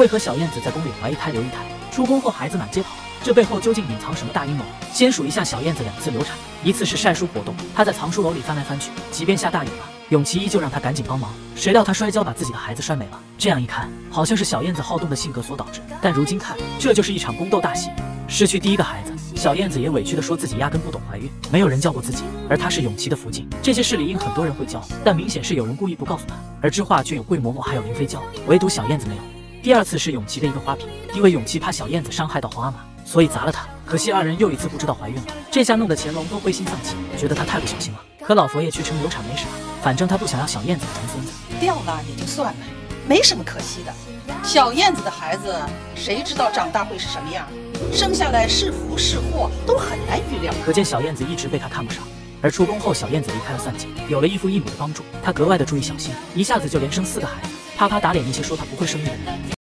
为何小燕子在宫里怀一胎留一胎，出宫后孩子满街跑？这背后究竟隐藏什么大阴谋？先数一下小燕子两次流产，一次是晒书活动，她在藏书楼里翻来翻去，即便下大雨了，永琪依旧让她赶紧帮忙。谁料她摔跤把自己的孩子摔没了。这样一看，好像是小燕子好动的性格所导致。但如今看，这就是一场宫斗大戏。失去第一个孩子，小燕子也委屈地说自己压根不懂怀孕，没有人教过自己。而她是永琪的福晋，这些事理应很多人会教，但明显是有人故意不告诉她。而知画却有桂嬷嬷还有林妃教，唯独小燕子没有。第二次是永琪的一个花瓶，因为永琪怕小燕子伤害到皇阿玛，所以砸了她。可惜二人又一次不知道怀孕了，这下弄得乾隆都灰心丧气，觉得她太不小心了。可老佛爷却称流产没啥，反正他不想要小燕子的孙子，掉了也就算了，没什么可惜的。小燕子的孩子，谁知道长大会是什么样？生下来是福是祸都很难预料。可见小燕子一直被他看不上。而出宫后，小燕子离开了散井，有了异父异母的帮助，她格外的注意小心，一下子就连生四个孩子，啪啪打脸那些说他不会生育的人。